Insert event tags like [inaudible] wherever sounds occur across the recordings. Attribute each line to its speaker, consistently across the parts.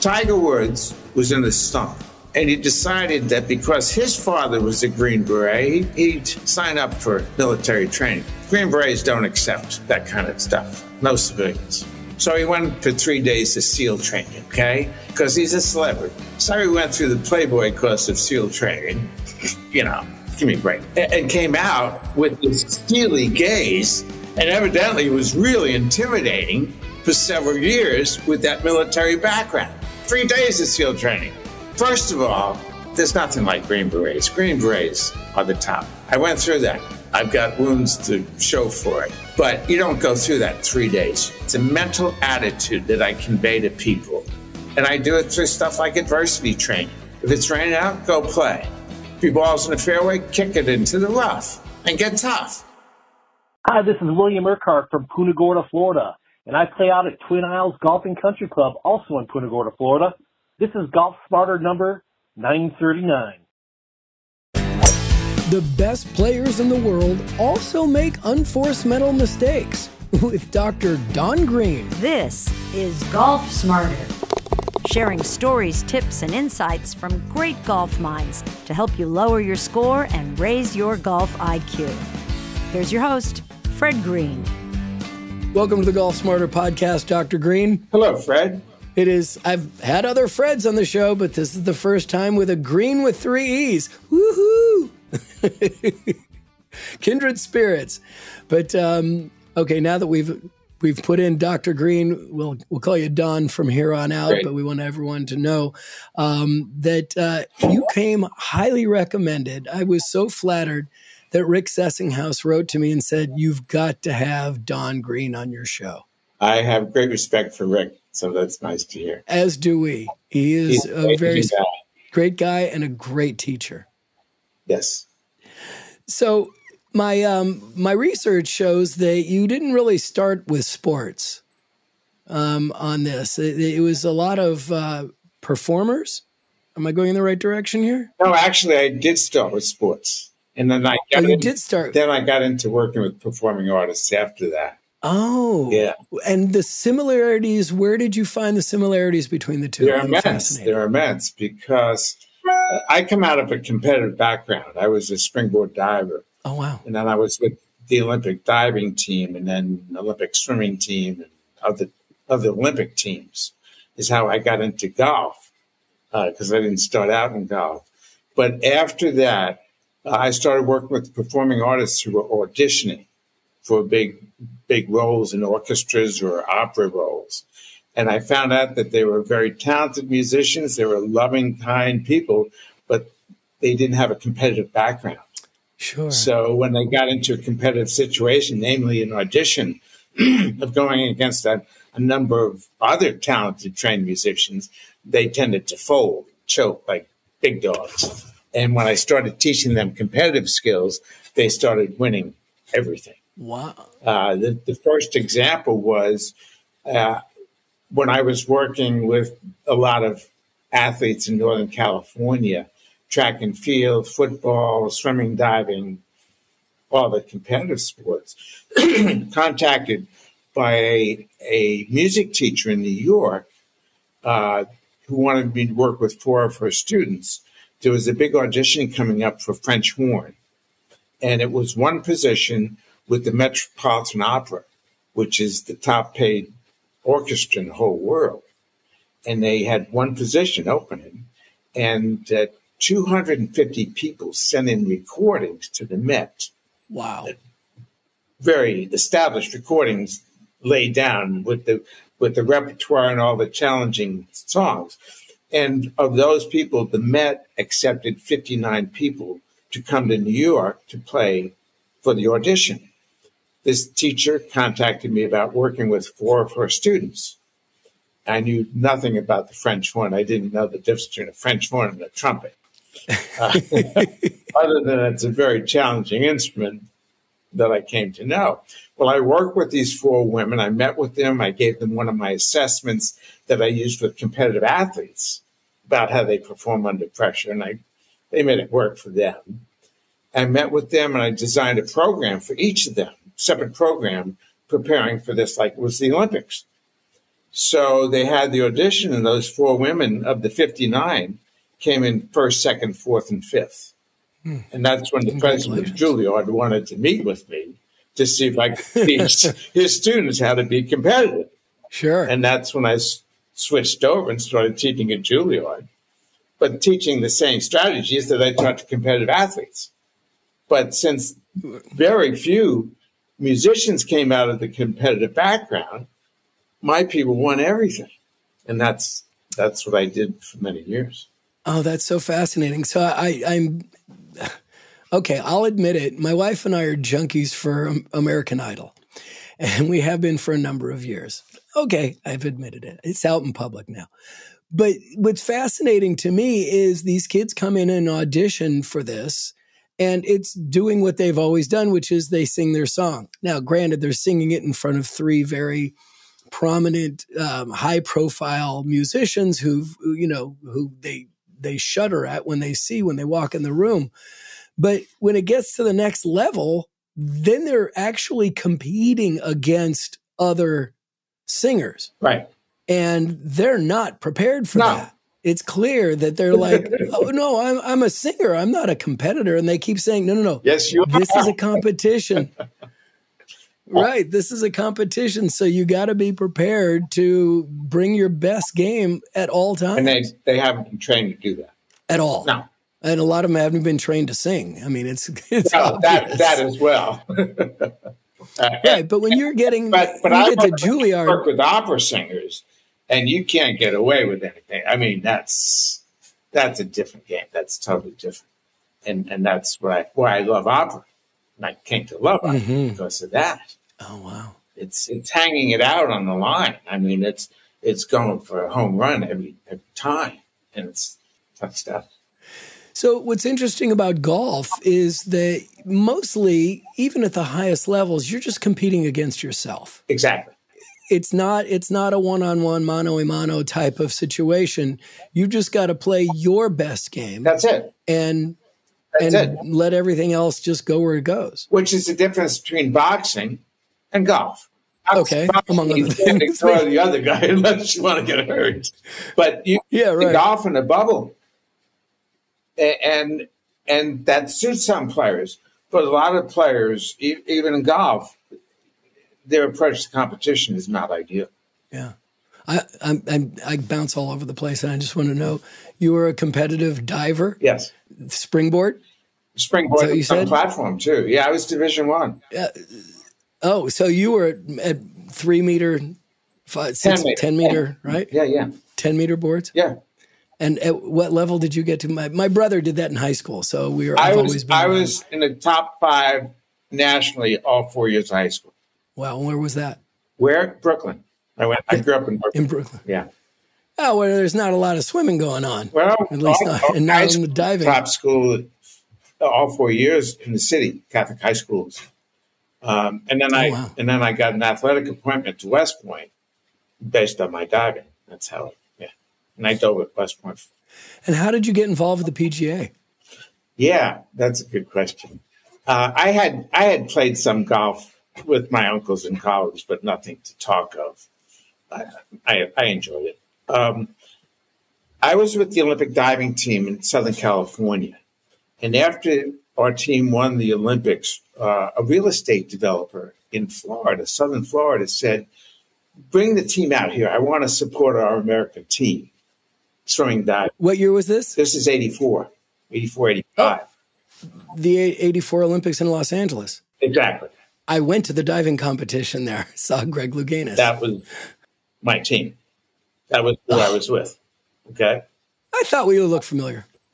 Speaker 1: Tiger Woods was in a slump. And he decided that because his father was a Green Beret, he'd sign up for military training. Green Berets don't accept that kind of stuff, no civilians. So he went for three days of SEAL training, okay? Because he's a celebrity. So he went through the Playboy course of SEAL training, [laughs] you know, give me a break, and came out with this steely gaze and evidently was really intimidating for several years with that military background. Three days of SEAL training. First of all, there's nothing like Green Berets. Green Berets are the top. I went through that. I've got wounds to show for it. But you don't go through that three days. It's a mental attitude that I convey to people. And I do it through stuff like adversity training. If it's raining out, go play. If your ball's in the fairway, kick it into the rough and get tough.
Speaker 2: Hi, this is William Urquhart from Punta Gorda, Florida, and I play out at Twin Isles Golf and Country Club, also in Punta Gorda, Florida. This is Golf Smarter number 939.
Speaker 3: The best players in the world also make unforced mental mistakes with Dr. Don Greene.
Speaker 4: This is Golf Smarter, sharing stories, tips, and insights from great golf minds to help you lower your score and raise your golf IQ. Here's your host, Fred Greene.
Speaker 3: Welcome to the Golf Smarter podcast, Dr. Greene.
Speaker 1: Hello, Fred.
Speaker 3: It is, I've had other Freds on the show, but this is the first time with a green with three E's. Woohoo! [laughs] Kindred spirits. But um, okay, now that we've we've put in Dr. Greene, we'll we'll call you Don from here on out, Great. but we want everyone to know um, that uh, you came highly recommended. I was so flattered that Rick Sessinghaus wrote to me and said, You've got to have Don Greene on your show.
Speaker 1: I have great respect for Rick, so that's nice to hear.
Speaker 3: As do we. He is He's a very guy. great guy and a great teacher.
Speaker 1: Yes.
Speaker 3: So my um, my research shows that you didn't really start with sports um, on this. It, it, was a lot of uh, performers. Am I going in the right direction here?
Speaker 1: No, actually, I did start with sports and then I
Speaker 3: got oh, you in, did start.
Speaker 1: Then I got into working with performing artists after that.
Speaker 3: Oh,
Speaker 1: yeah.
Speaker 3: And the similarities. Where did you find the similarities between the two?
Speaker 1: They're immense. They're immense because I come out of a competitive background. I was a springboard diver.
Speaker 3: Oh wow!
Speaker 1: And then I was with the Olympic diving team, and then Olympic swimming team, and other other Olympic teams. Is how I got into golf because uh, I didn't start out in golf. But after that, I started working with performing artists who were auditioning for big, big roles in orchestras or opera roles. And I found out that they were very talented musicians. They were loving, kind people, but they didn't have a competitive background.
Speaker 3: Sure.
Speaker 1: So when they got into a competitive situation, namely an audition [clears throat] of going against a, a number of other talented trained musicians, they tended to fold, choke like big dogs. And when I started teaching them competitive skills, they started winning everything.
Speaker 3: Wow.
Speaker 1: Uh, the, the, first example was uh, when I was working with a lot of athletes in Northern California, track and field, football, swimming, diving, all the competitive sports, [clears throat] contacted by a, a, music teacher in New York uh, who wanted me to work with four of her students there was a big audition coming up for French horn. And it was one position with the Metropolitan Opera, which is the top paid orchestra in the whole world. And they had one position opening, and uh, 250 people sent in recordings to the Met.
Speaker 3: Wow.
Speaker 1: Very established recordings laid down with the with the repertoire and all the challenging songs. And of those people, the Met accepted 59 people to come to New York to play for the audition. This teacher contacted me about working with four of her students. I knew nothing about the French horn. I didn't know the difference between a French horn and a trumpet. Uh, [laughs] other than it's a very challenging instrument that I came to know. Well, I worked with these four women. I met with them. I gave them one of my assessments that I used with competitive athletes about how they perform under pressure. And I, they made it work for them. I met with them and I designed a program for each of them, separate program, preparing for this like it was the Olympics. So they had the audition, and those four women of the 59 came in first, second, fourth, and fifth. Hmm. And that's when the president of Juilliard wanted to meet with me to see if I could teach [laughs] his students how to be competitive.
Speaker 3: Sure.
Speaker 1: And that's when I s- switched over and started teaching at Juilliard, but teaching the same strategies that I taught to competitive athletes. But since very few musicians came out of the competitive background, my people won everything. And that's that's what I did for many years.
Speaker 3: Oh, that's so fascinating. So I, I'm okay. I'll admit it. My wife and I are junkies for American Idol, [laughs] and we have been for a number of years. Okay, I've admitted it. It's out in public now. But what's fascinating to me is these kids come in and audition for this, and it's doing what they've always done, which is they sing their song. Now, granted, they're singing it in front of three very prominent, um, high-profile musicians who've, you know, who they they shudder at when they see when they walk in the room. But when it gets to the next level, then they're actually competing against other singers.
Speaker 1: Right.
Speaker 3: And they're not prepared for no. that. It's clear that they're like, [laughs] oh no, I'm I'm a singer. I'm not a competitor. And they keep saying, no, no, no.
Speaker 1: Yes, you.
Speaker 3: This are. is a competition. [laughs] right. This is a competition. So you got to be prepared to bring your best game at all times.
Speaker 1: And they they haven't been trained to do that
Speaker 3: at all.
Speaker 1: No.
Speaker 3: And a lot of them haven't been trained to sing. I mean, it's [laughs] it's
Speaker 1: no, that that as well. [laughs]
Speaker 3: right, but when you're getting, but, but I get to Juilliard,
Speaker 1: work with opera singers, and you can't get away with anything. I mean, that's that's a different game. That's totally different, and and that's why why I love opera, and I came to love opera mm-hmm. because of that.
Speaker 3: Oh wow!
Speaker 1: It's it's hanging it out on the line. I mean, it's it's going for a home run every every time, and it's tough stuff.
Speaker 3: So, what's interesting about golf is that mostly, even at the highest levels, you're just competing against yourself.
Speaker 1: Exactly.
Speaker 3: It's not it's not a one-on-one mano a mano type of situation. You've just got to play your best game.
Speaker 1: That's it.
Speaker 3: And That's and it. let everything else just go where it goes.
Speaker 1: Which is the difference between boxing and golf.
Speaker 3: Okay, among other things.
Speaker 1: Throw the other [laughs] guy unless you want to get hurt. But you
Speaker 3: yeah, right.
Speaker 1: golf in a bubble and and that suits some players, but a lot of players, even in golf, their approach to competition is not ideal.
Speaker 3: Yeah. I, I, I bounce all over the place, and I just want to know: you were a competitive diver.
Speaker 1: Yes.
Speaker 3: Springboard.
Speaker 1: Springboard. You said platform too. Yeah, I was Division One.
Speaker 3: Uh, oh, so you were at three meter, five, six, 10 meter, 10 meter right?
Speaker 1: Yeah, yeah.
Speaker 3: Ten meter boards.
Speaker 1: Yeah.
Speaker 3: And at what level did you get to? My my brother did that in high school, so we were.
Speaker 1: I've I was I was in the top five nationally all four years of high school.
Speaker 3: Wow, where was that?
Speaker 1: Where Brooklyn. I went. I grew up in Brooklyn.
Speaker 3: In Brooklyn.
Speaker 1: Yeah.
Speaker 3: Oh, where there's not a lot of swimming going on.
Speaker 1: Well,
Speaker 3: at least all, not, and now in the diving.
Speaker 1: Top school, all four years in the city, Catholic high schools, um, and then oh, I wow. and then I got an athletic appointment to West Point based on my diving. That's how and I dove at West Point.
Speaker 3: And how did you get involved with the PGA?
Speaker 1: Yeah, that's a good question. Uh, I had I had played some golf with my uncles in college, but nothing to talk of. I, I, I enjoyed it. Um, I was with the Olympic diving team in Southern California, and after our team won the Olympics, uh, a real estate developer in Florida, Southern Florida, said, "Bring the team out here. I want to support our American team." Swimming dive.
Speaker 3: What year was this?
Speaker 1: This is 84, 84, 85. Oh,
Speaker 3: the 84 Olympics in Los Angeles.
Speaker 1: Exactly.
Speaker 3: I went to the diving competition there, [laughs] saw Greg Louganis.
Speaker 1: That was my team. That was who oh. I was with. Okay.
Speaker 3: I thought we would look familiar. [laughs]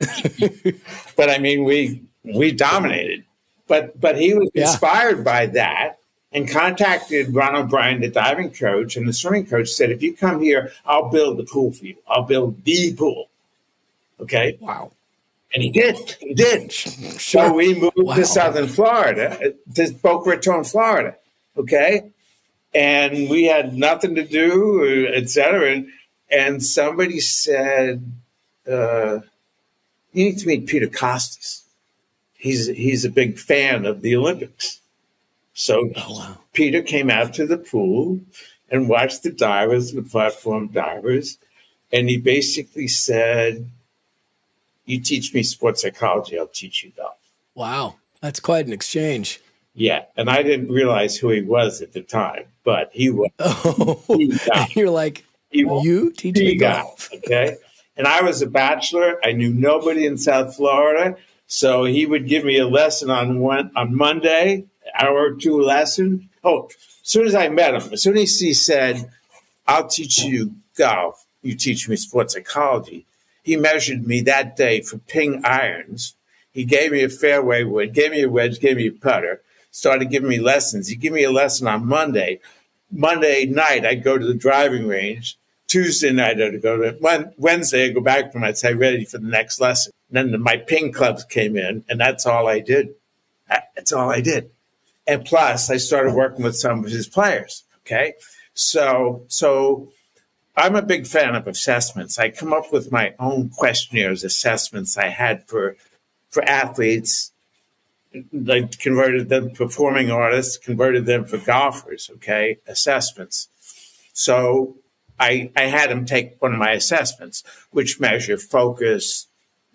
Speaker 1: but I mean, we we dominated. But but he was yeah. inspired by that and contacted Ron O'Brien, the diving coach, and the swimming coach said, if you come here, I'll build the pool for you. I'll build the pool. Okay.
Speaker 3: Wow.
Speaker 1: And he did. He did. Sure. So we moved wow. to Southern Florida, to Boca Raton, Florida. Okay. And we had nothing to do, et cetera. And, and somebody said, uh, you need to meet Peter Kostis. He's, he's a big fan of the Olympics. So oh, wow. Peter came out to the pool, and watched the divers, the platform divers. And he basically said, You teach me sports psychology, I'll teach you golf.
Speaker 3: Wow. That's quite an exchange.
Speaker 1: Yeah. And I didn't realize who he was at the time, but he was. [laughs]
Speaker 3: Oh, [laughs] you're like, you teach me golf. [laughs]
Speaker 1: Okay. And I was a bachelor. I knew nobody in South Florida. So he would give me a lesson on one on Monday, hour or two lesson. Oh, as soon as I met him, as soon as he said, I'll teach you golf, you teach me sports psychology, he measured me that day for ping irons. He gave me a fairway wood, gave me a wedge, gave me a putter, started giving me lessons. He gave me a lesson on Monday. Monday night, I'd go to the driving range. Tuesday night, I'd go to Wednesday, I'd go back to my say ready for the next lesson. And then my ping clubs came in, and that's all I did. That's all I did. And plus, I started working with some of his players. Okay, so so I'm a big fan of assessments. I come up with my own questionnaires, assessments I had for for athletes. I converted them performing artists, converted them for golfers. Okay, assessments. So I, I had him take one of my assessments, which measure focus,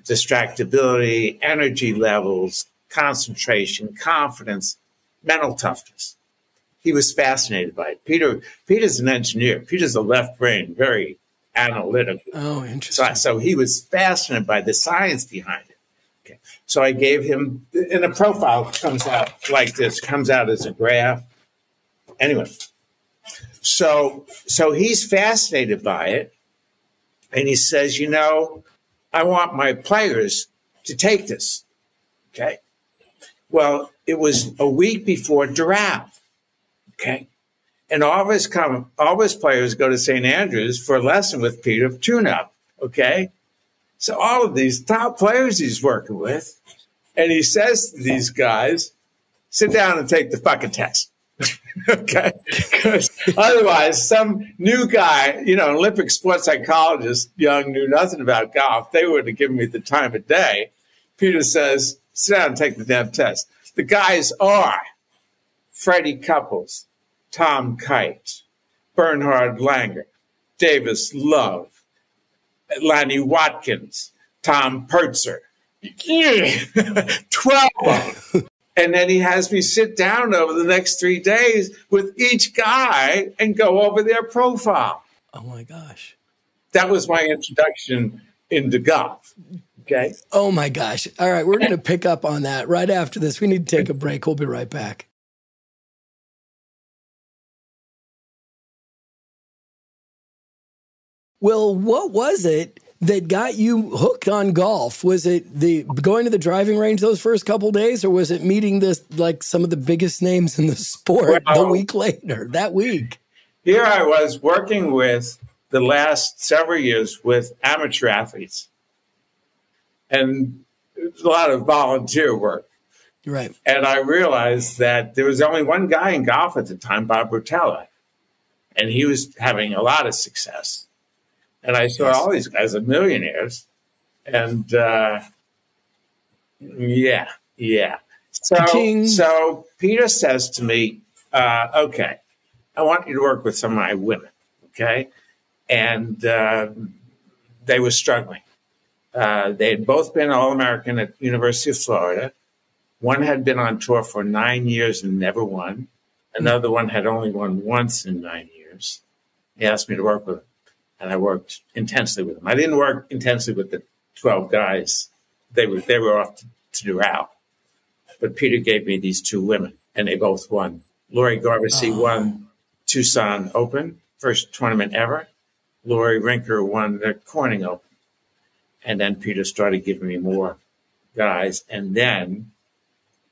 Speaker 1: distractibility, energy levels, concentration, confidence, mental toughness. He was fascinated by it. Peter, Peter's an engineer. Peter's a left brain, very analytical.
Speaker 3: Oh, interesting.
Speaker 1: So, so he was fascinated by the science behind it. Okay. So I gave him, and the profile comes out like this, comes out as a graph. Anyway, so, so he's fascinated by it. And he says, you know, I want my players to take this. Okay. Well, it was a week before draft. Okay. And all of his all his players go to St. Andrews for a lesson with Peter tune up. Okay. So all of these top players he's working with, and he says to these guys, sit down and take the fucking test. [laughs] okay. Because otherwise, some new guy, you know, Olympic sports psychologist, young, knew nothing about golf. They wouldn't have given me the time of day. Peter says, sit down and take the damn test. The guys are Freddie Couples, Tom Kite, Bernhard Langer, Davis Love, Lanny Wadkins, Tom Purtzer. [laughs] 12 And then he has me sit down over the next three days with each guy and go over their profile.
Speaker 3: Oh my gosh.
Speaker 1: That was my introduction into golf. Okay.
Speaker 3: Oh my gosh. All right. We're going to pick up on that right after this. We need to take a break. We'll be right back. Well, what was it that got you hooked on golf? Was it the going to the driving range those first couple days, or was it meeting this like some of the biggest names in the sport well, the week later? That week,
Speaker 1: here I was working with the last several years with amateur athletes, and a lot of volunteer work.
Speaker 3: Right.
Speaker 1: And I realized that there was only one guy in golf at the time, Bob Rotella, and he was having a lot of success. And I saw all these guys are millionaires. And uh, yeah, yeah. So, so Peter says to me, uh, okay, I want you to work with some of my women. Okay. And uh, they were struggling. Uh, they had both been All American at University of Florida. One had been on tour for nine years and never won. Another one had only won once in nine years. He asked me to work with him and I worked intensely with him. I didn't work intensely with the 12 guys. They were, they were off to, to Doral. But Peter gave me these two women, and they both won. Lori Garbacz oh. won Tucson Open, first tournament ever. Laurie Rinker won the Corning Open. And then Peter started giving me more guys, and then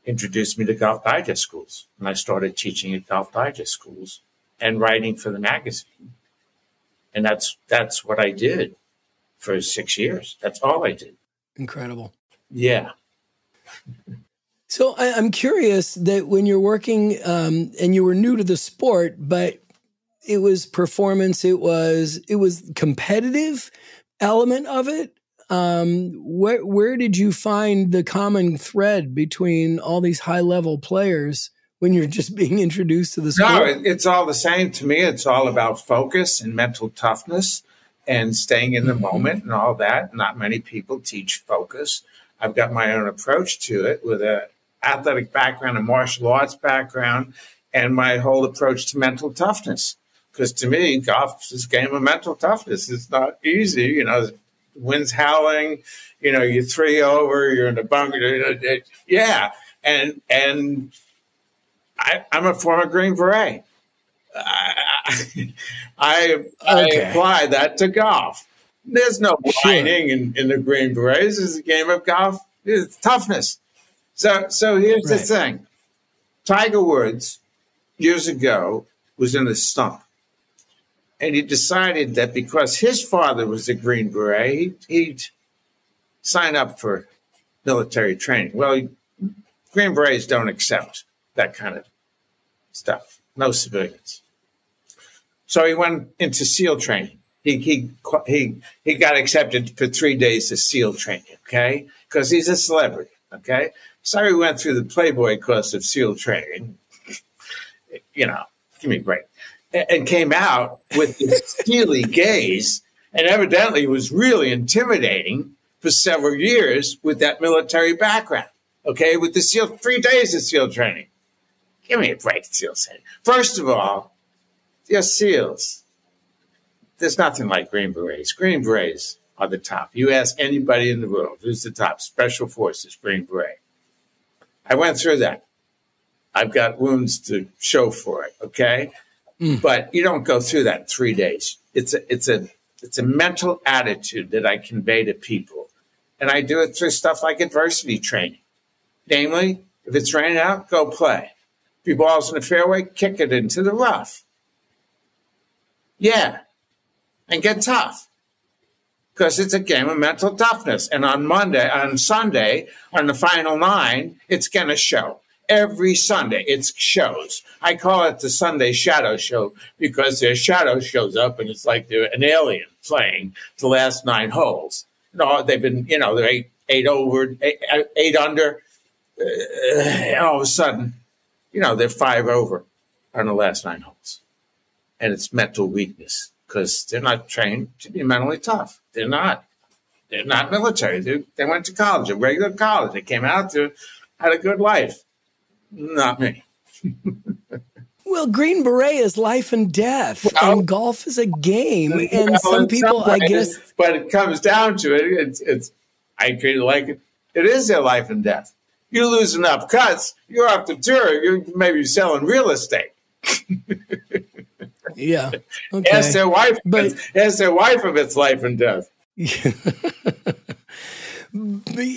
Speaker 1: introduced me to Golf Digest schools. And I started teaching at Golf Digest schools and writing for the magazine and that's that's what I did for six years. That's all I did.
Speaker 3: Incredible.
Speaker 1: Yeah. [laughs]
Speaker 3: So I, am curious that when you're working um, and you were new to the sport, but it was performance, it was it was competitive element of it. Um, where where did you find the common thread between all these high level players when you're just [laughs] being introduced to the sport?
Speaker 1: No, it's all the same to me. It's all about focus and mental toughness and staying in the mm-hmm. moment and all that. Not many people teach focus. I've got my own approach to it with a athletic background, a martial arts background, and my whole approach to mental toughness. Because to me, golf is a game of mental toughness. It's not easy, you know. Wind's howling, you know. You're three over. You're in the bunker. Yeah, and and I, am a former Green Beret. I, I, okay. I apply that to golf. There's no whining sure. in, in the Green Berets. It's a game of golf. It's toughness. So, so here's right. the thing. Tiger Woods, years ago, was in a slump. And he decided that because his father was a Green Beret, he'd, sign up for military training. Well, Green Berets don't accept that kind of stuff, no civilians. So he went into SEAL training. He, he, he, he got accepted for three days of SEAL training, okay? Because he's a celebrity, okay? So he went through the Playboy course of SEAL training. [laughs] you know, give me a break. And came out with this [laughs] steely gaze and evidently was really intimidating for several years with that military background. Okay, with the SEAL, three days of SEAL training. Give me a break, SEAL training. First of all, they're SEALs. There's nothing like Green Berets. Green Berets are the top. You ask anybody in the world who's the top, Special Forces, Green Beret. I went through that. I've got wounds to show for it, okay? Mm. But you don't go through that in three days. It's a, it's a, it's a mental attitude that I convey to people. And I do it through stuff like adversity training. Namely, if it's raining out, go play. If your ball's in the fairway, kick it into the rough. Yeah. And get tough. Because it's a game of mental toughness. And on Monday, on Sunday, on the final nine, it's going to show. Every Sunday, It's shows. I call it the Sunday shadow show because their shadow shows up and it's like they're an alien playing the last nine holes. You know, they've been, you know, they're eight, eight over, eight, eight under and all of a sudden, you know, they're five over on the last nine holes. And it's mental weakness because they're not trained to be mentally tough. They're not. They're not military. They, they went to college, a regular college. They came out to had a good life. Not me.
Speaker 3: well, Green Beret is life and death, well, and golf is a game. And well, some people, some I guess,
Speaker 1: but it comes down to it. It's, it's I treat it like it, it is their life and death you lose enough cuts, you're off the tour. You're maybe selling real estate.
Speaker 3: yeah. Okay.
Speaker 1: Ask their wife. But, ask their wife of its life and death. [laughs]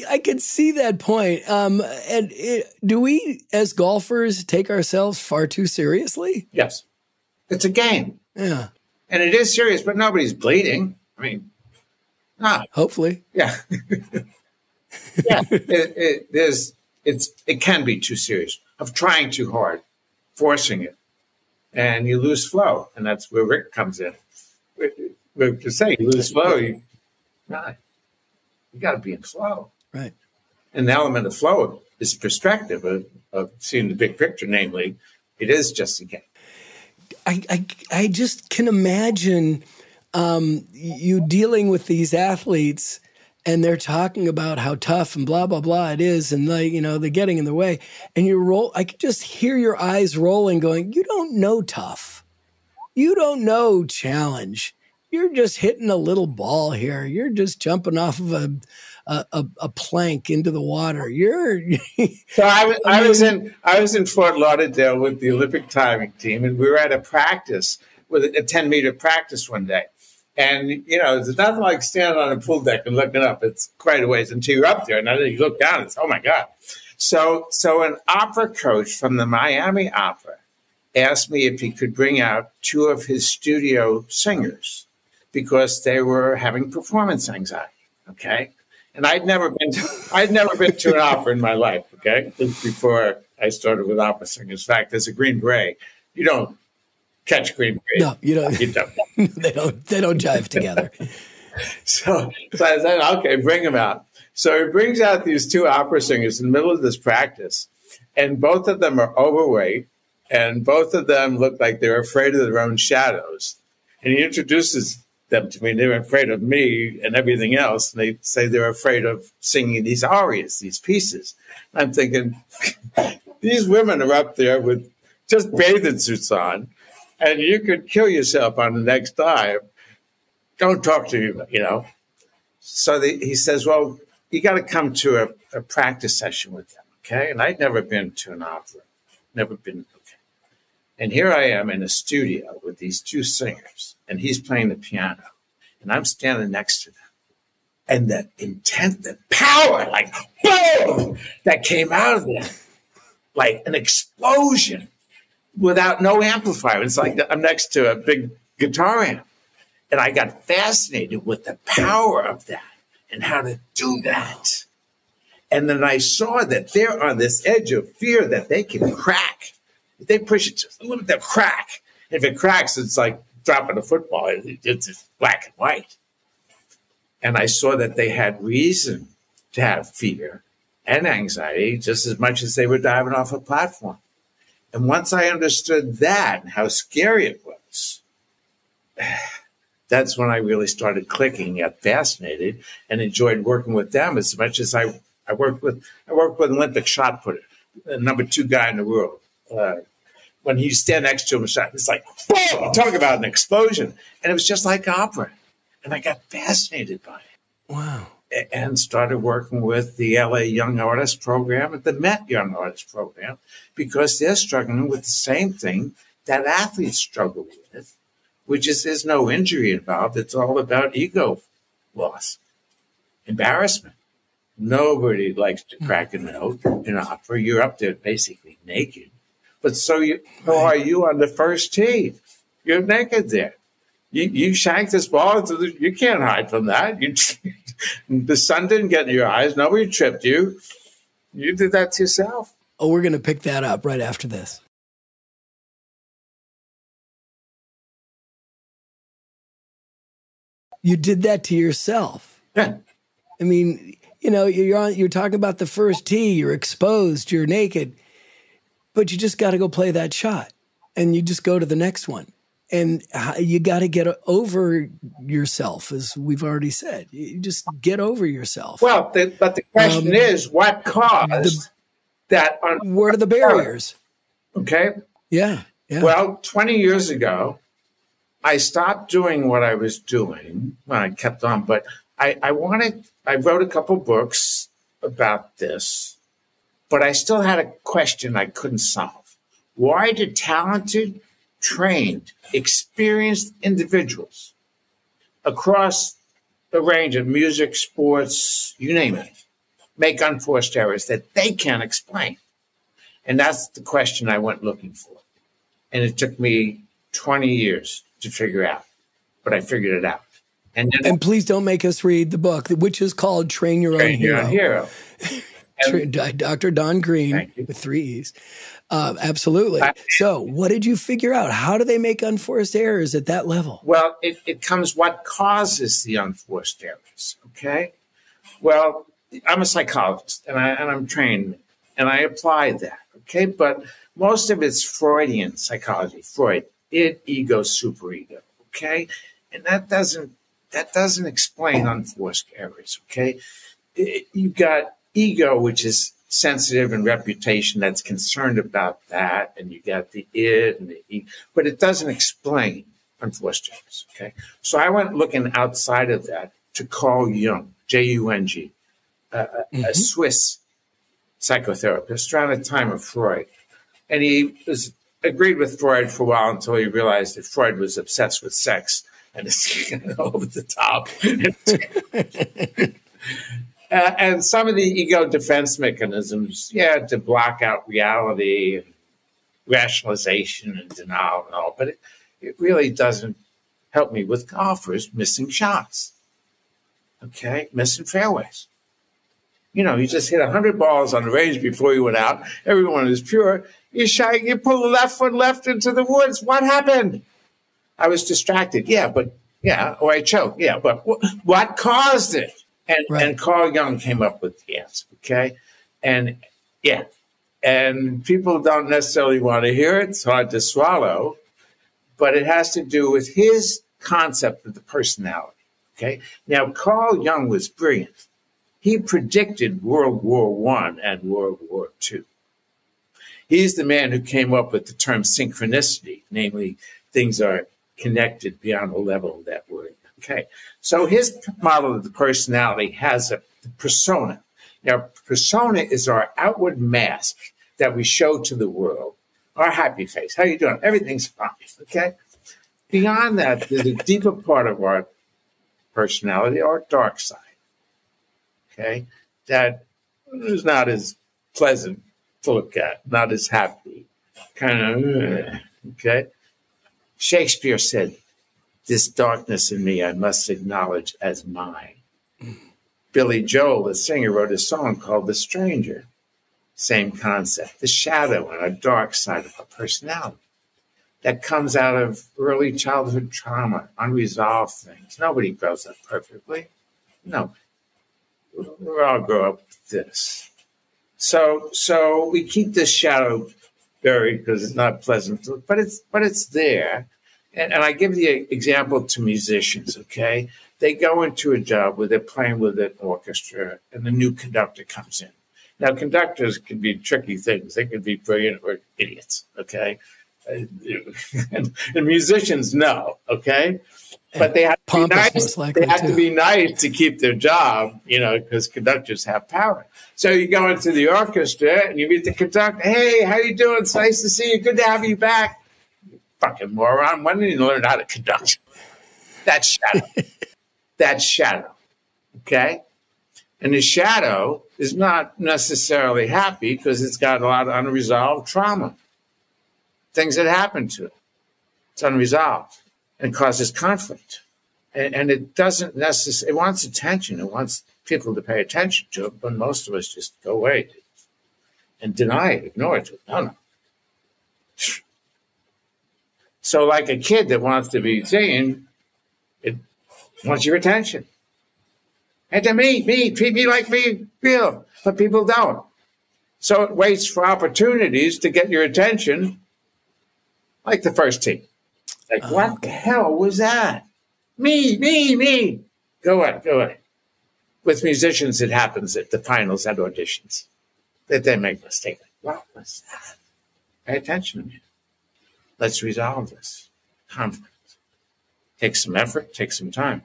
Speaker 3: I can see that point. Um, and it, do we, as golfers, take ourselves far too seriously?
Speaker 1: Yes, it's a game.
Speaker 3: Yeah,
Speaker 1: and it is serious, but nobody's bleeding. I mean, not
Speaker 3: hopefully.
Speaker 1: Yeah, [laughs] yeah. It, it, there's it's it can be too serious of trying too hard, forcing it, and you lose flow, and that's where Rick comes in. To say you lose flow, you, nah, you got to be in flow,
Speaker 3: right?
Speaker 1: And the element of flow is perspective of, of seeing the big picture. Namely, it is just a game.
Speaker 3: I, I, I just can imagine um, you dealing with these athletes and they're talking about how tough and blah blah blah it is and like you know they're getting in the way and you roll i could just hear your eyes rolling going you don't know tough you don't know challenge you're just hitting a little ball here you're just jumping off of a a, a, a plank into the water you're [laughs]
Speaker 1: so I was, I, was in i was in fort lauderdale with the olympic timing team and we were at a practice with a 10 meter practice one day and, you know, it's nothing like standing on a pool deck and looking up. It's quite a ways until you're up there. And then you look down, it's, oh my God. So, so an opera coach from the Miami Opera asked me if he could bring out two of his studio singers because they were having performance anxiety. Okay. And I'd never been to, I'd never been to an [laughs] opera in my life. Okay. Before I started with opera singers. In fact, as a Green Beret, you don't catch Green Beret.
Speaker 3: No, you don't. You don't. [laughs] they don't. They don't jive together. [laughs]
Speaker 1: so, so I said, okay, bring them out. So he brings out these two opera singers in the middle of this practice, and both of them are overweight, and both of them look like they're afraid of their own shadows. And he introduces them to me. They're afraid of me and everything else. And they say they're afraid of singing these arias, these pieces. I'm thinking, [laughs] these women are up there with just bathing suits on, and you could kill yourself on the next dive. Don't talk to me, you know. So he says, well, you got to come to a, a practice session with them, okay? And I'd never been to an opera, never been and here I am in a studio with these two singers, and he's playing the piano, and I'm standing next to them. And the intent, the power, like boom, that came out of them, like an explosion without no amplifier. It's like I'm next to a big guitar amp. And I got fascinated with the power of that and how to do that. And then I saw that they're on this edge of fear that they can crack if they push it just a little bit, crack. If it cracks, it's like dropping a football. It's black and white. And I saw that they had reason to have fear and anxiety just as much as they were diving off a platform. And once I understood that and how scary it was, [sighs] that's when I really started clicking, got fascinated, and enjoyed working with them as much as I, I worked with I worked with Olympic shot putter, the number two guy in the world, uh, when you stand next to him, it's like, boom, talk about an explosion. And it was just like opera. And I got fascinated by it.
Speaker 3: Wow.
Speaker 1: And started working with the LA Young Artist Program and the Met Young Artist Program because they're struggling with the same thing that athletes struggle with, which is there's no injury involved. It's all about ego loss, embarrassment. Nobody likes to crack a note in opera. You're up there basically naked but so you, so are you on the first tee? You're naked there. You, you shanked this ball. The, you can't hide from that. You, [laughs] the sun didn't get in your eyes. Nobody tripped you. You did that to yourself.
Speaker 3: Oh, we're going to pick that up right after this. You did that to yourself.
Speaker 1: Yeah.
Speaker 3: I mean, you know, you're on. You're talking about the first tee. You're exposed. You're naked but you just got to go play that shot and you just go to the next one. And you got to get over yourself as we've already said. You just get over yourself.
Speaker 1: Well the, but the question um, is what caused the, that
Speaker 3: on, where are the barriers?
Speaker 1: Okay.
Speaker 3: Yeah, yeah.
Speaker 1: Well 20 years ago i stopped doing what i was doing. Well i kept on but i, I wanted i wrote a couple books about this but I still had a question I couldn't solve. Why did talented, trained, experienced individuals across the range of music, sports, you name it, make unforced errors that they can't explain? And that's the question I went looking for. And it took me 20 years to figure out, but I figured it out.
Speaker 3: And, and please don't make us read the book, which is called Train Your Train Own Hero.
Speaker 1: Your Own Hero. [laughs]
Speaker 3: Dr. Don Greene with three E's. Uh, absolutely. so, what did you figure out? How do they make unforced errors at that level?
Speaker 1: Well, it, it comes what causes the unforced errors. Okay. Well, I'm a psychologist and, I, and I'm trained and I apply that. Okay. But most of it's Freudian psychology, Freud, id, ego, superego. Okay. And that doesn't, that doesn't explain unforced errors. Okay. It, you've got ego, which is sensitive and reputation that's concerned about that, and you got the id and the e, but it doesn't explain unforced errors. Okay, so I went looking outside of that to Carl Jung, J U N G, uh, mm-hmm. a Swiss psychotherapist around the time of Freud, and he was agreed with Freud for a while until he realized that Freud was obsessed with sex and it's [laughs] over the top. [laughs] Uh, and some of the ego defense mechanisms, yeah, to block out reality rationalization and denial and all, but it, it really doesn't help me with golfers missing shots. Okay, missing fairways. You know, you just hit 100 balls on the range before you went out. Everyone is pure. You shot, you pull the left foot left into the woods. What happened? I was distracted. Yeah, but yeah, or I choked. Yeah, but what caused it? And, right. and Carl Jung came up with the answer. Okay. And yeah, And people don't necessarily want to hear it. It's hard to swallow, but it has to do with his concept of the personality. Okay. Now, Carl Jung was brilliant. He predicted World War One and World War Two. He's the man who came up with the term synchronicity, namely, things are connected beyond the level of that. Okay. So his model of the personality has a persona. Now, persona is our outward mask that we show to the world. Our happy face. How you doing? Everything's fine. Okay. Beyond that, there's a deeper part of our personality, our dark side. Okay. That is not as pleasant to look at, not as happy. Kind of, uh, okay. Shakespeare said, This darkness in me I must acknowledge as mine. Billy Joel, the singer, wrote a song called The Stranger. Same concept, the shadow and a dark side of a personality that comes out of early childhood trauma, unresolved things. Nobody grows up perfectly. No, we all grow up with this. So, so we keep this shadow buried because it's not pleasant, but it's but it's there. And, and I give the example to musicians. Okay, they go into a job where they're playing with an orchestra, and the new conductor comes in. Now, conductors can be tricky things. They can be brilliant or idiots. Okay, uh, [laughs] and, and musicians know. Okay, but they have to be nice. They have too. to be nice to keep their job, you know, because conductors have power. So you go into the orchestra and you meet the conductor. Hey, how you doing? It's nice to see you. Good to have you back. Fucking moron! When did you learn how to conduct? That shadow. [laughs] that shadow. Okay, and the shadow is not necessarily happy because it's got a lot of unresolved trauma, things that happened to it. It's unresolved and causes conflict. And, and it doesn't necessarily, it wants attention. It wants people to pay attention to it, but most of us just go away and deny it, ignore it. No, no. So, like a kid that wants to be seen, it wants your attention. And to me, me, treat me like me, real. But people don't. So it waits for opportunities to get your attention, like the first team. Like, oh, what the hell was that? Me, me, me. Go on, go on. With musicians, it happens at the finals and auditions that they make mistakes. What was that? Pay attention. Let's resolve this conflict. Take some effort, take some time.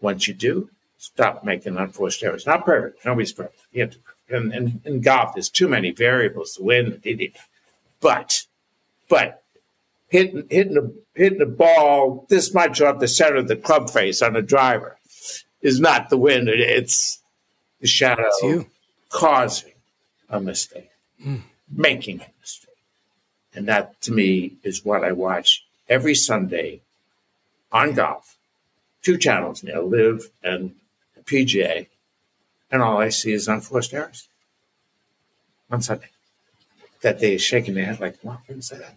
Speaker 1: Once you do, stop making unforced errors. Not perfect. Nobody's perfect. You have to, and, and in golf, there's too many variables to win. But, but hitting hitting the hitting the ball this much off the center of the club face on a driver is not the win. It's the shadow it's causing a mistake, mm. making a mistake, and that to me is what I watch every Sunday on golf. Two channels now, LIV and PGA, and all I see is unforced errors on Sunday. That they shaking their head like, "What was that?"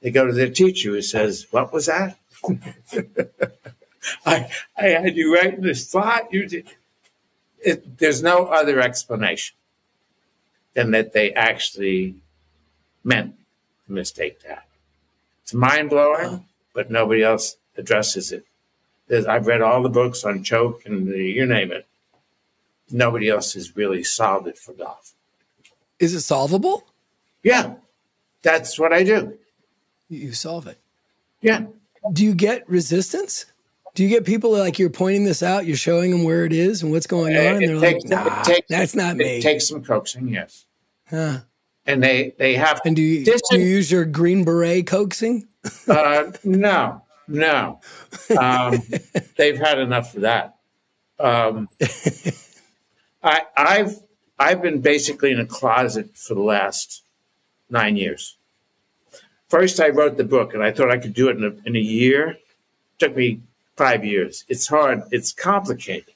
Speaker 1: They go to their teacher who says, What was that? [laughs] I, I had you right in this thought. You did. It, there's no other explanation than that they actually meant mistake that. It's mind blowing, but nobody else addresses it. There's, I've read all the books on choke and the, you name it. Nobody else has really solved it for golf.
Speaker 3: Is it solvable?
Speaker 1: Yeah, that's what I do
Speaker 3: you solve it.
Speaker 1: Yeah.
Speaker 3: Do you get resistance? Do you get people like you're pointing this out, you're showing them where it is and what's going on? And they're takes, like, nah, takes, that's not me.
Speaker 1: It takes some coaxing, yes. Huh. And they, they have.
Speaker 3: And do you, do you use your green beret coaxing?
Speaker 1: uh, no, no. Um, they've had enough of that. Um, I, I've I've been basically in a closet for the last nine years. First, I wrote the book, and I thought I could do it in a, in a year. It took me five years. It's hard. It's complicated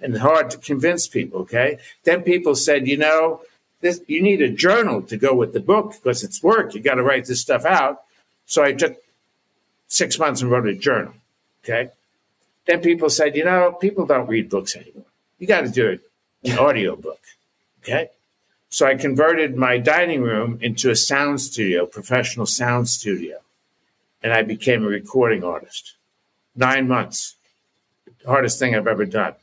Speaker 1: and hard to convince people. Okay. Then people said, you know, this, you need a journal to go with the book because it's work. You got to write this stuff out. So I took six months and wrote a journal. Okay. Then people said, you know, people don't read books anymore. You got to do an audio book. Okay. So I converted my dining room into a sound studio, professional sound studio, and I became a recording artist. Nine months, hardest thing I've ever done.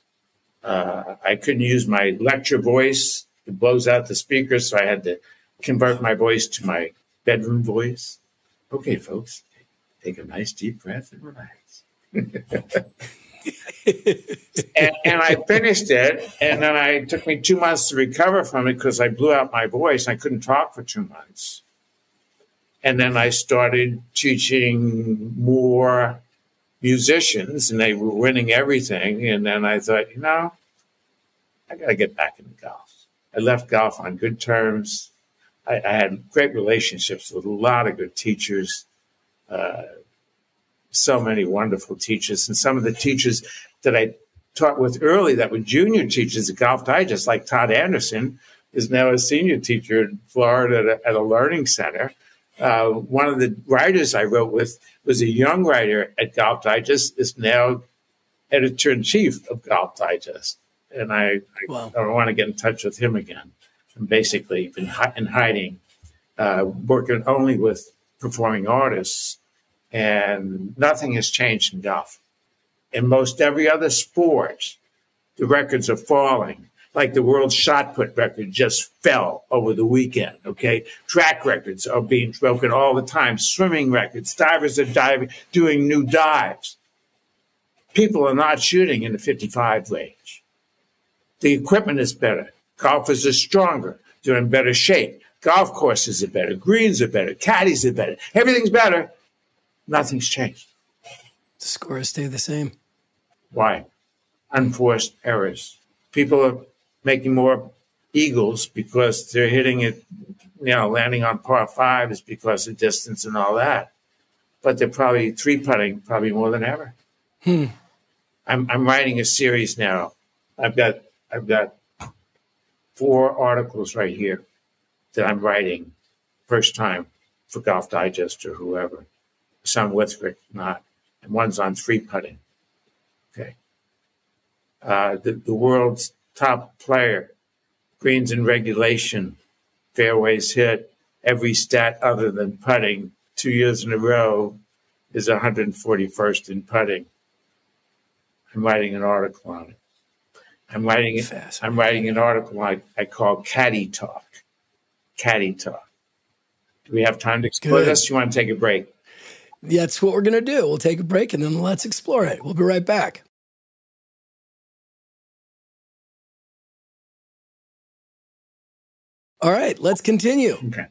Speaker 1: Uh, I couldn't use my lecture voice; it blows out the speakers, so I had to convert my voice to my bedroom voice. Okay, folks, take a nice deep breath and relax. and, and, I finished it, and then I it took me two months to recover from it because I blew out my voice. I couldn't talk for two months, and then I started teaching more musicians, and they were winning everything. And then I thought, you know, I got to get back into golf. I left golf on good terms. I, I had great relationships with a lot of good teachers. Uh, so many wonderful teachers. And some of the teachers that I taught with early that were junior teachers at Golf Digest, like Todd Anderson, is now a senior teacher in Florida at a, at a learning center. Uh, one of the writers I wrote with was a young writer at Golf Digest, is now editor in chief of Golf Digest. And I, wow. I, I want to get in touch with him again. I'm basically been hi- in hiding, uh, working only with performing artists and nothing has changed in golf. In most every other sport, the records are falling. Like the world shot put record just fell over the weekend. Okay. Track records are being broken all the time. Swimming records, divers are diving, doing new dives. People are not shooting in the 55 range. The equipment is better. Golfers are stronger. They're in better shape. Golf courses are better. Greens are better. Caddies are better. Everything's better Nothing's changed.
Speaker 3: The scores stay the same.
Speaker 1: Why? Unforced errors. People are making more eagles because they're hitting it, you know, landing on par five is because of distance and all that. But they're probably three putting probably more than ever.
Speaker 3: Hmm.
Speaker 1: I'm I'm writing a series now. I've got I've got four articles right here that I'm writing first time for Golf Digest or whoever some Withrick not, and one's on three putting. Okay. Uh, the, the world's top player, greens in regulation, fairways hit, every stat other than putting, two years in a row is 141st in putting. I'm writing an article on it. I'm writing I'm writing an article I, I call Caddy Talk. Caddy Talk. Do we have time to explore this? You want to take a break?
Speaker 3: That's what we're going to do. We'll take a break and then let's explore it. We'll be right back. All right, let's continue.
Speaker 1: Okay.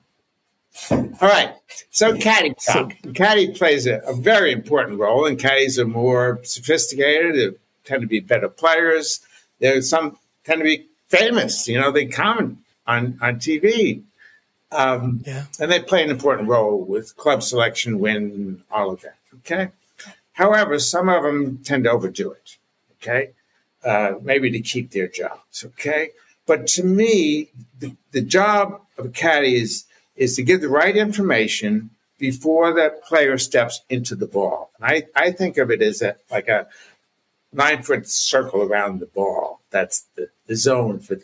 Speaker 1: All right. So caddy so, caddy plays a, a, very important role, and caddies are more sophisticated. They tend to be better players. There's some tend to be famous. You know, they comment on on TV. Um, yeah. And they play an important role with club selection, win, all of that. Okay. However, some of them tend to overdo it. Okay. Uh, maybe to keep their jobs. Okay. But to me, the, the job of a caddy is, is to give the right information before that player steps into the ball. And I, I think of it as a, like a nine foot circle around the ball. That's the, the zone for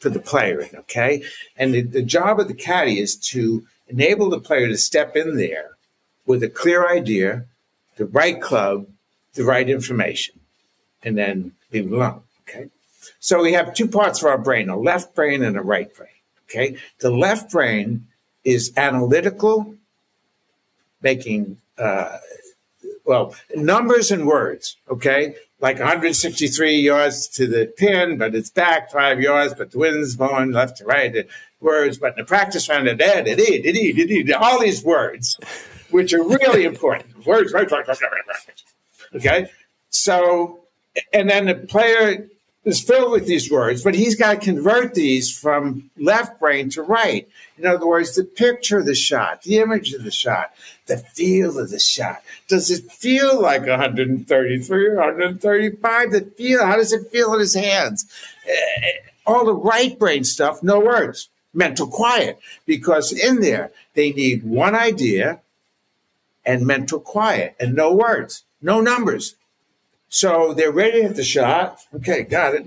Speaker 1: for the player okay? And the, the job of the caddy is to enable the player to step in there with a clear idea, the right club, the right information, and then leave it alone, okay? So we have two parts of our brain, a left brain and a right brain, okay? The left brain is analytical, making, uh, well, numbers and words, okay? Like 163 yards to the pin, but it's back five yards, but the wind's blowing left to right. The words, but in the practice round, it did, it did, it did, all these words, which are really important. [laughs] Words, right, right. Okay. So, and then the player is filled with these words, but he's got to convert these from left brain to right. In other words, the picture of the shot, the image of the shot, the feel of the shot. Does it feel like 133 or 135? The feel, how does it feel in his hands? Eh, all the right brain stuff, no words, mental quiet, because in there they need one idea and mental quiet and no words, no numbers, so they're ready at the shot. Okay, got it.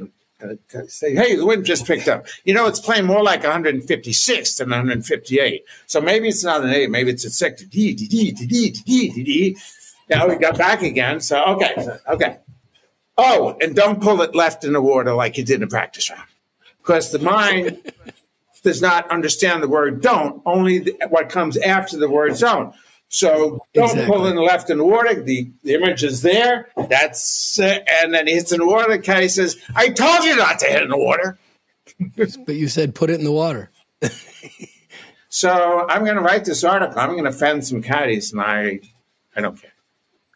Speaker 1: say, hey, the wind just picked up. You know, it's playing more like 156 than 158. So maybe it's not an A, maybe it's a. D, D, D, D, D, D, D, D. Now we got back again. So, okay, okay. Oh, and don't pull it left in the water like you did in a practice round. Because the mind does not understand the word don't, only the, what comes after the word don't. So don't exactly. pull in the left in the water. The, the image is there. That's uh, and then he hits in the water. The guy says, "I told you not to hit in the water." [laughs]
Speaker 3: but you said put it in the water. [laughs]
Speaker 1: so I'm going to write this article. I'm going to offend some caddies, and I, I don't care.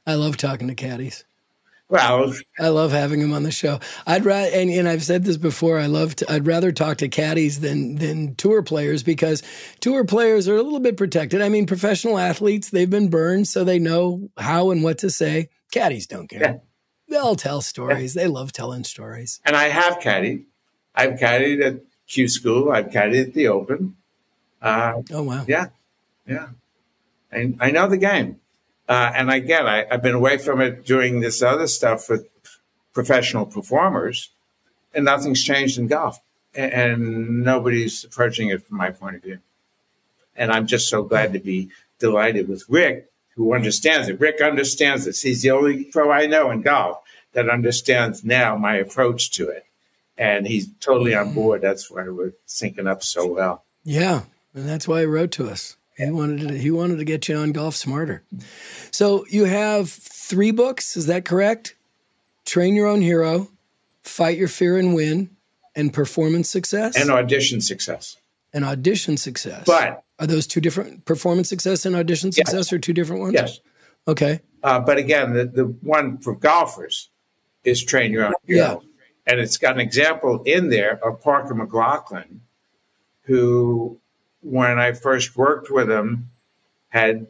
Speaker 3: I love talking to caddies.
Speaker 1: Well,
Speaker 3: I love having him on the show. I'd rather, and, and I've said this before. I love. To, I'd rather talk to caddies than than tour players because tour players are a little bit protected. I mean, professional athletes they've been burned, so they know how and what to say. Caddies don't care. Yeah. They'll tell stories. Yeah. They love telling stories.
Speaker 1: And I have caddied. I've caddied at Q School. I've caddied at the Open.
Speaker 3: Uh, oh wow!
Speaker 1: Yeah, yeah. I, I know the game. Uh, and again, I, have been away from it doing this other stuff with professional performers, and nothing's changed in golf. And, and nobody's approaching it from my point of view. And I'm just so glad to be delighted with Rick, who understands it. Rick understands this. He's the only pro I know in golf that understands now my approach to it. And he's totally on board. That's why we're syncing up so well.
Speaker 3: Yeah. And that's why he wrote to us. He wanted to, he wanted to get you on Golf Smarter. So you have three books, is that correct? Train Your Own Hero, Fight Your Fear and Win, and Performance Success?
Speaker 1: And Audition Success.
Speaker 3: And Audition Success.
Speaker 1: But
Speaker 3: are those two different performance success and audition success yes. are two different ones?
Speaker 1: Yes.
Speaker 3: Okay.
Speaker 1: Uh, but again, the, the one for golfers is Train Your Own Hero. Yeah. And it's got an example in there of Parker McLachlin, who when I first worked with him, had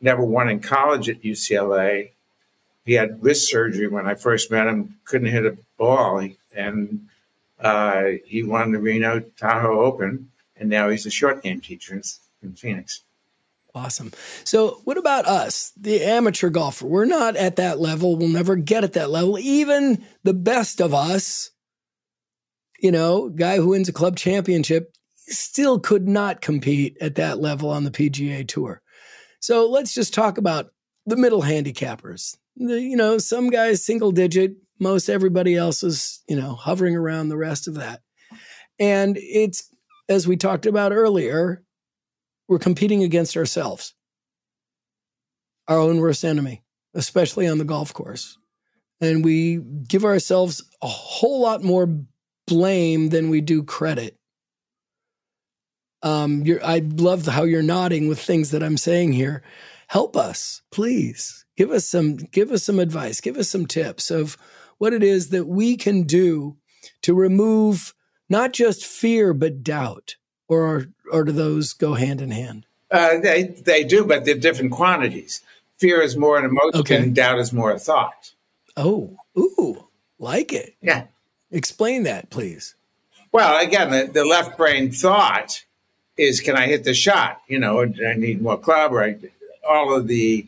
Speaker 1: never won in college at UCLA. He had wrist surgery when I first met him, couldn't hit a ball, and uh, he won the Reno Tahoe Open, and now he's a short game teacher in, in Phoenix.
Speaker 3: Awesome. So, what about us, the amateur golfer? We're not at that level. We'll never get at that level. Even the best of us, you know, guy who wins a club championship still could not compete at that level on the PGA Tour. So let's just talk about the middle handicappers. The, you know, some guys single digit, most everybody else is, you know, hovering around the rest of that. And it's, as we talked about earlier, we're competing against ourselves, our own worst enemy, especially on the golf course. And we give ourselves a whole lot more blame than we do credit um, I love how you're nodding with things that I'm saying here. Help us, please. Give us some give us some advice. Give us some tips of what it is that we can do to remove not just fear but doubt, or or do those go hand in hand?
Speaker 1: Uh, they they do, but they're different quantities. Fear is more an emotion, okay. doubt is more a thought.
Speaker 3: Oh, ooh, like it.
Speaker 1: Yeah.
Speaker 3: Explain that, please.
Speaker 1: Well, again, the, the left brain thought is can I hit the shot? You know, I need more club or I, all of the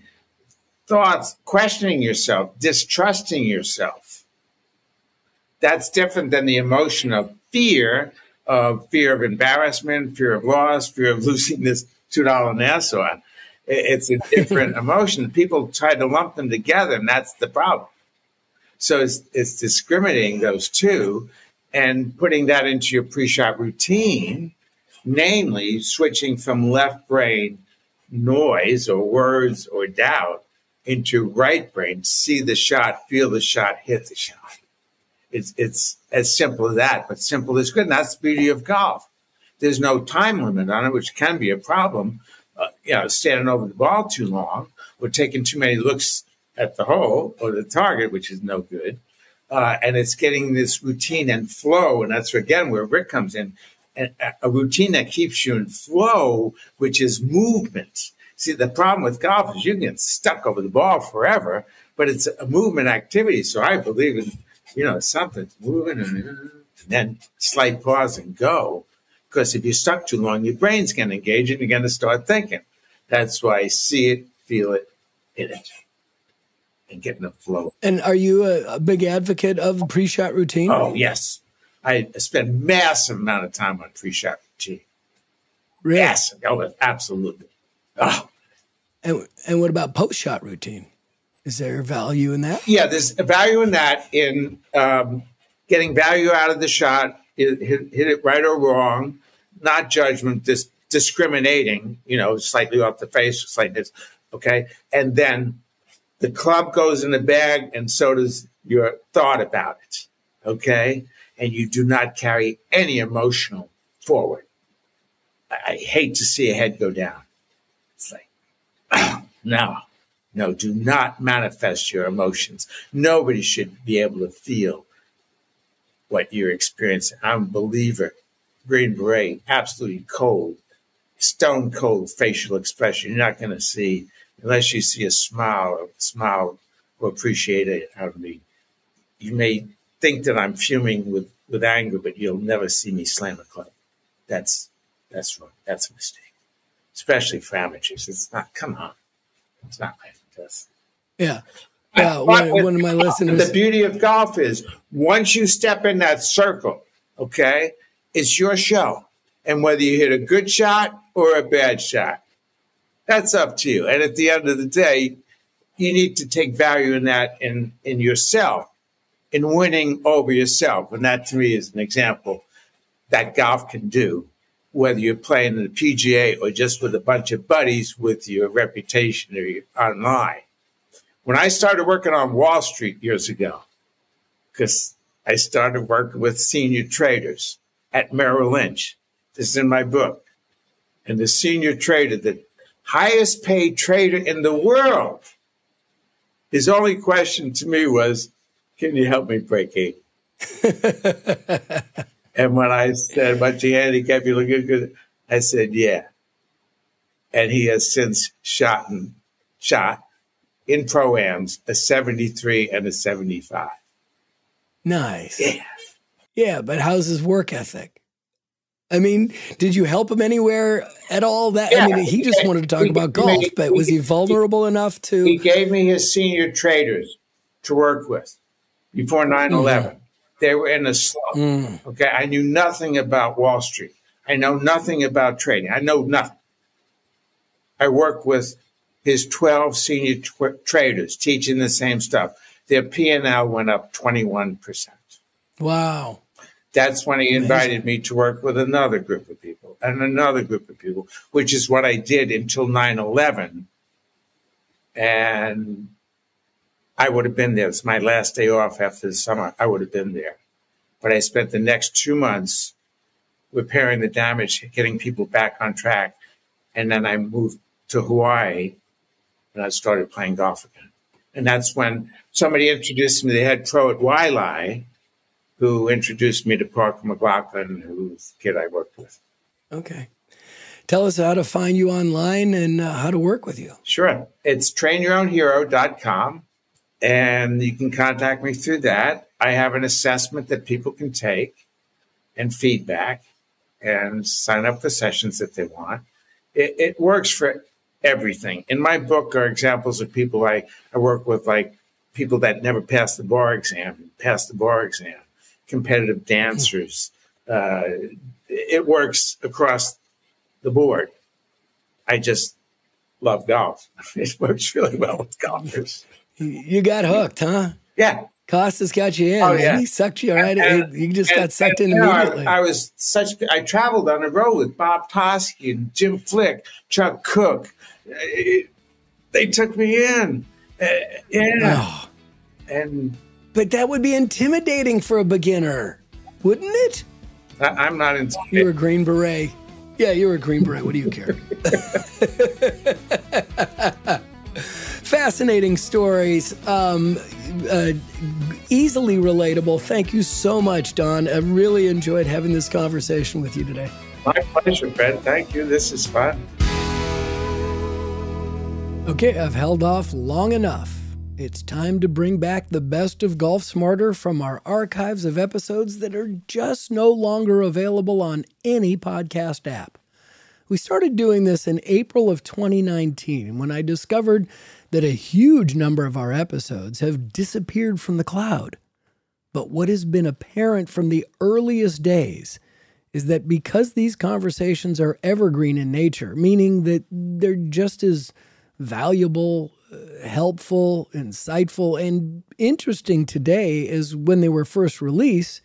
Speaker 1: thoughts, questioning yourself, distrusting yourself. That's different than the emotion of fear, of fear of embarrassment, fear of loss, fear of [laughs] losing this two dollar Nassau. It's a different [laughs] emotion. People try to lump them together, and that's the problem. So it's, it's discriminating those two and putting that into your pre-shot routine namely switching from left brain noise or words or doubt into right brain, see the shot, feel the shot, hit the shot. It's, it's as simple as that, but simple is good. And that's the beauty of golf. There's no time limit on it, which can be a problem. Uh, you know, standing over the ball too long or taking too many looks at the hole or the target, which is no good. Uh, and it's getting this routine and flow. And that's again where Rick comes in a routine that keeps you in flow, which is movement. See, the problem with golf is you can get stuck over the ball forever, but it's a movement activity. So I believe in, you know, something's moving and, then slight pause and go. Because if you're stuck too long, your brain's going to engage and you're going to start thinking. That's why I see it, feel it, hit it, and get in the flow.
Speaker 3: And are you a, a big advocate of pre-shot routine?
Speaker 1: Oh, yes. I spend massive amount of time on pre-shot routine.
Speaker 3: Really?
Speaker 1: Yes, oh, absolutely. Oh.
Speaker 3: And, and what about post-shot routine? Is there value in that?
Speaker 1: Yeah, there's a value in that in um, getting value out of the shot, hit, hit, hit, it right or wrong, not judgment, dis- discriminating, you know, slightly off the face, slightly this, okay? And then the club goes in the bag, and so does your thought about it, okay? And you do not carry any emotional forward. I, I hate to see a head go down. It's like, [clears throat] no, no, do not manifest your emotions. Nobody should be able to feel what you're experiencing. I'm a believer. Green beret, absolutely cold, stone cold facial expression. You're not going to see unless you see a smile, a smile will appreciate it out of me. You may think that I'm fuming with, with anger, but you'll never see me slam a club. That's that's wrong. That's a mistake, especially for amateurs. It's not. Come on, it's not like this.
Speaker 3: Yeah. Yeah, one, one of my listeners.
Speaker 1: The beauty of golf is once you step in that circle, okay, it's your show. And whether you hit a good shot or a bad shot, that's up to you. And at the end of the day, you need to take value in that in, in yourself, in winning over yourself. And that to me is an example that golf can do, whether you're playing in the PGA or just with a bunch of buddies with your reputation or your online. When I started working on Wall Street years ago, because I started working with senior traders at Merrill Lynch. This is in my book. And the senior trader, the highest paid trader in the world, his only question to me was, Can you help me break eight? and when I said, What's your handicap? You looking good? I said, Yeah. And he has since shot and shot in proams a 73 and a 75.
Speaker 3: Nice.
Speaker 1: Yeah.
Speaker 3: Yeah, but how's his work ethic? I mean, did you help him anywhere at all? That yeah. I mean, he just wanted to talk he, about golf, but was he vulnerable
Speaker 1: he,
Speaker 3: enough to?
Speaker 1: He gave me his senior traders to work with before 9 11. Mm. They were in a slump. Mm. Okay. I knew nothing about Wall Street. I know nothing about trading. I know nothing. I work with his 12 senior tw- traders teaching the same stuff. Their P&L went up 21%.
Speaker 3: Wow.
Speaker 1: That's when he invited me to work with another group of people and another group of people, which is what I did until 9 11. And I would have been there. It's my last day off after the summer. I would have been there. But I spent the next two months repairing the damage, getting people back on track. And then I moved to Hawaii and I started playing golf again. And that's when somebody introduced me to the head pro at Waialae, who introduced me to Parker McLachlin, who's the kid I worked with.
Speaker 3: Okay. Tell us how to find you online and uh, how to work with you.
Speaker 1: Sure. It's trainyourownhero.com, and you can contact me through that. I have an assessment that people can take and feedback and sign up for sessions if they want. It, it works for everything. In my book are examples of people I, I work with, like people that never passed the bar exam, passed the bar exam, competitive dancers. Uh, it works across the board. I just love golf. [laughs] It works really well with golfers.
Speaker 3: You got hooked, huh?
Speaker 1: Yeah.
Speaker 3: Kostis got you in. Oh, yeah. He sucked you right. And, you just and, got sucked and, in immediately.
Speaker 1: I, I, was such. I traveled on the road with Bob Toski and Jim Flick, Chuck Cook. they took me in. Uh, yeah. Oh. And
Speaker 3: but that would be intimidating for a beginner, wouldn't it?
Speaker 1: I, am not intimidated.
Speaker 3: You're a Green Beret. Yeah, you're a Green Beret. What do you care? [laughs] [laughs] Fascinating stories. Um, uh, easily relatable. Thank you so much, Don. I really enjoyed having this conversation with you today.
Speaker 1: My pleasure, Fred. Thank you. This is fun.
Speaker 3: Okay, I've held off long enough. It's time to bring back the best of Golf Smarter from our archives of episodes that are just no longer available on any podcast app. We started doing this in April of 2019 when I discovered that a huge number of our episodes have disappeared from the cloud. But what has been apparent from the earliest days is that because these conversations are evergreen in nature, meaning that they're just as valuable, uh, helpful, insightful, and interesting today as when they were first released,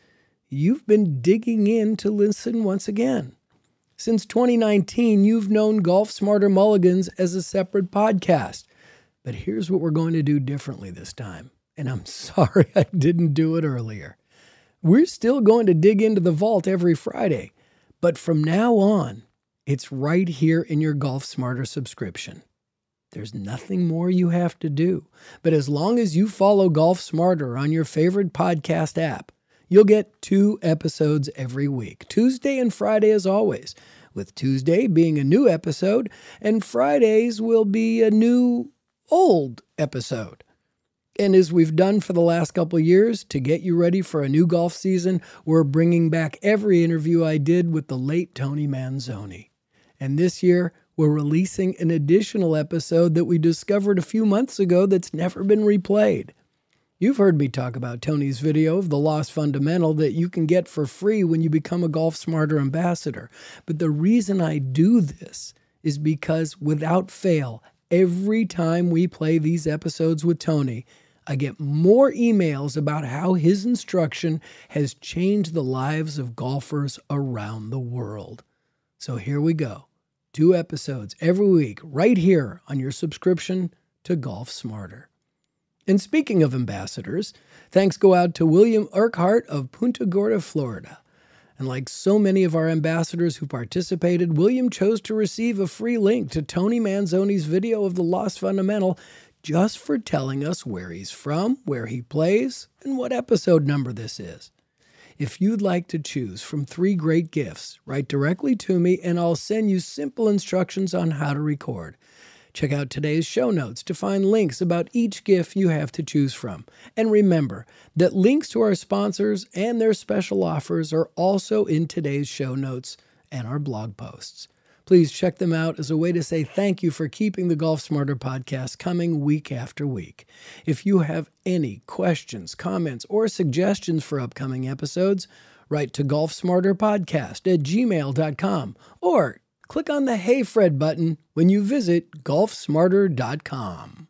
Speaker 3: you've been digging in to listen once again. Since 2019, you've known Golf Smarter Mulligans as a separate podcast. But here's what we're going to do differently this time. And I'm [laughs] sorry I didn't do it earlier. We're still going to dig into the vault every Friday, but from now on, it's right here in your Golf Smarter subscription. There's nothing more you have to do. But as long as you follow Golf Smarter on your favorite podcast app, you'll get two episodes every week, Tuesday and Friday as always, with Tuesday being a new episode, and Fridays will be a new old episode. And as we've done for the last couple years, to get you ready for a new golf season, we're bringing back every interview I did with the late Tony Manzoni. And this year, we're releasing an additional episode that we discovered a few months ago that's never been replayed. You've heard me talk about Tony's video of the Lost Fundamental that you can get for free when you become a Golf Smarter ambassador. But the reason I do this is because without fail, every time we play these episodes with Tony, I get more emails about how his instruction has changed the lives of golfers around the world. So here we go. Two episodes every week, right here on your subscription to Golf Smarter. And speaking of ambassadors, thanks go out to William Urquhart of Punta Gorda, Florida. And like so many of our ambassadors who participated, William chose to receive a free link to Tony Manzoni's video of the Lost Fundamental just for telling us where he's from, where he plays, and what episode number this is. If you'd like to choose from three great gifts, write directly to me and I'll send you simple instructions on how to record. Check out today's show notes to find links about each gift you have to choose from. And remember that links to our sponsors and their special offers are also in today's show notes and our blog posts. Please check them out as a way to say thank you for keeping the Golf Smarter podcast coming week after week. If you have any questions, comments, or suggestions for upcoming episodes, write to golfsmarterpodcast at gmail.com or click on the Hey Fred button when you visit golfsmarter.com.